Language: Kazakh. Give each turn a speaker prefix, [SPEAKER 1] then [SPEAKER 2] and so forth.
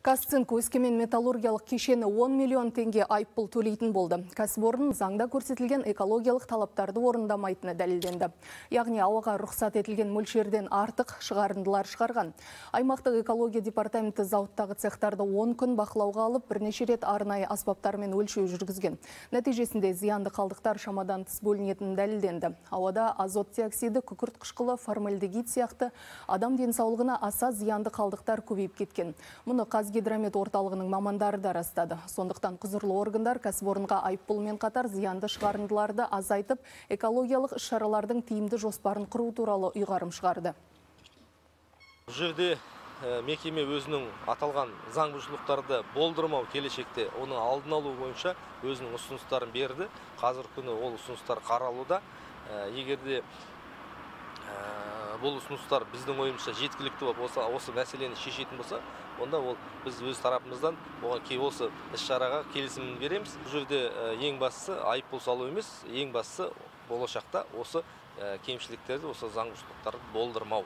[SPEAKER 1] Казцинк өскемен металлургиялық кешені 10 миллион теңге айыппұл төлейтін болды. Кәсіпорын заңда көрсетілген экологиялық талаптарды орындамайтыны дәлелденді. Яғни ауаға рұқсат етілген мөлшерден артық шығарындылар шығарған. Аймақтық экология департаменті зауыттағы цехтарды 10 күн бақылауға алып, бірнеше рет арнайы аспаптармен өлшеу жүргізген. Нәтижесінде зиянды қалдықтар шамадан тыс бөлінетіні дәлелденді. Ауада азот диоксиді, күкірт қышқылы, формальдегид сияқты адам денсаулығына аса зиянды қалдықтар көбейіп кеткен. Мұны Қазгидромет орталығының мамандары да растады. Сондықтан құзырлы органдар кәсіпорынға айыппұлмен қатар зиянды шығарындыларды азайтып, экологиялық іс-шаралардың тиімді жоспарын құру туралы ұйғарым шығарды.
[SPEAKER 2] бұл жерде мекеме өзінің аталған заң бұзушылықтарды болдырмау келешекте оның алдын алу бойынша өзінің ұсыныстарын берді қазіргі күні ол ұсыныстар қаралуда егер де ә, бұл ұсыныстар біздің ойымызша жеткілікті болып осы, осы мәселені шешетін болса онда ол біз өз тарапымыздан оған кей осы іс шараға келісімін береміз. Бұл жерде ә, ең бастысы айыппұл салу емес ең бастысы болашақта осы ә, кемшіліктерді осы заң бұзушылықтарды болдырмау.